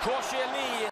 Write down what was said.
Koscielny